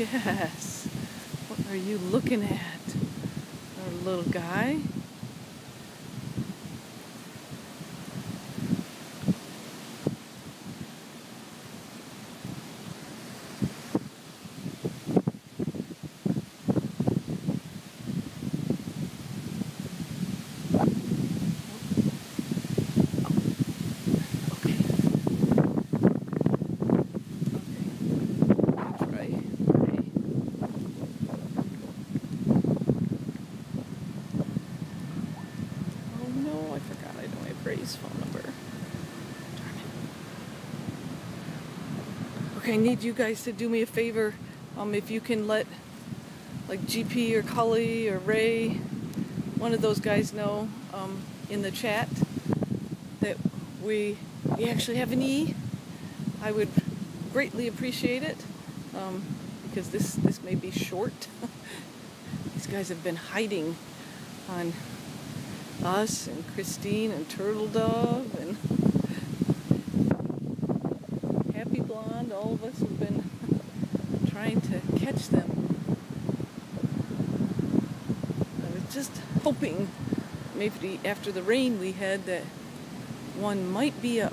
Yes. What are you looking at? Our little guy? Okay. Okay. Right. Right. Oh no, I forgot I don't have Ray's phone number. Darn it. Okay, I need you guys to do me a favor. Um, if you can let like GP or Cully or Ray, one of those guys know um, in the chat that we we actually have an E. I would greatly appreciate it um, because this this may be short. These guys have been hiding on us and Christine and Turtle Dove and Happy Blonde. All of us have been trying to catch them. I was just hoping maybe after the rain we had that one might be up.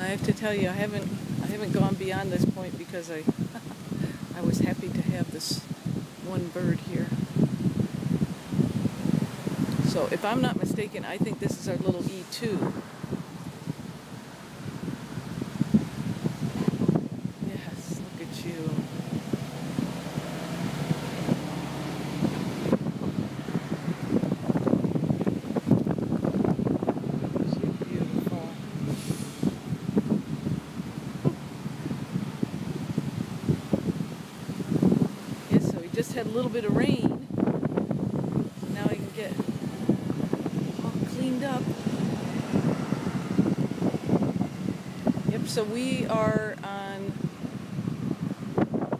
I have to tell you, I haven't I haven't gone beyond this point because I I was happy to have this one bird here. So if I'm not mistaken, I think this is our little E2. Yes, look at you. You're beautiful. Yes, so we just had a little bit of rain. Now we can get all cleaned up. Yep, so we are on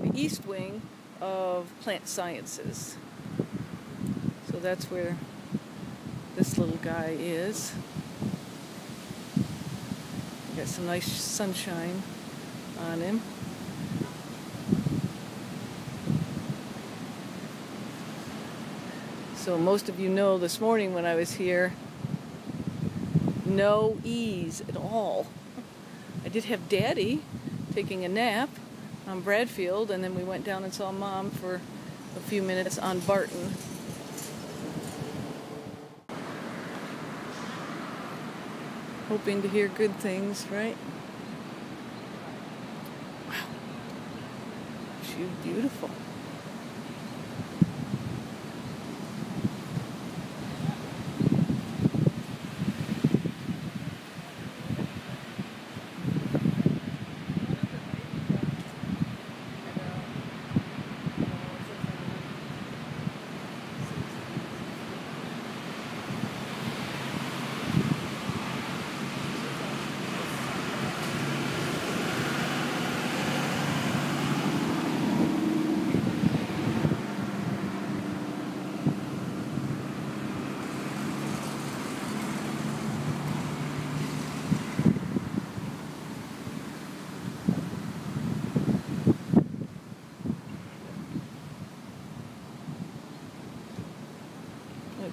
the east wing of plant sciences. So that's where this little guy is. Got some nice sunshine on him. So most of you know this morning when I was here, no ease at all. I did have Daddy taking a nap on Bradfield, and then we went down and saw Mom for a few minutes on Barton. Hoping to hear good things, right? Wow. She's beautiful.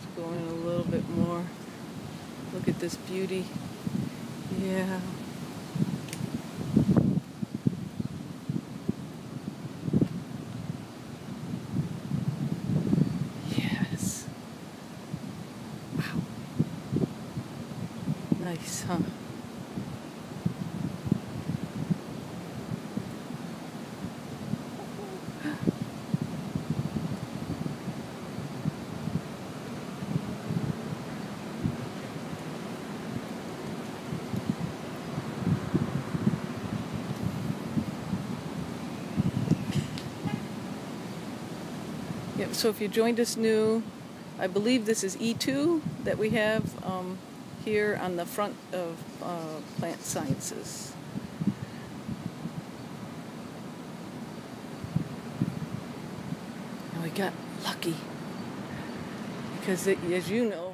Let's go in a little bit more. Look at this beauty. Yeah. Yes. Wow. Nice, huh? so if you joined us new, I believe this is E2 that we have um, here on the front of uh, Plant Sciences. And we got lucky because, it, as you know,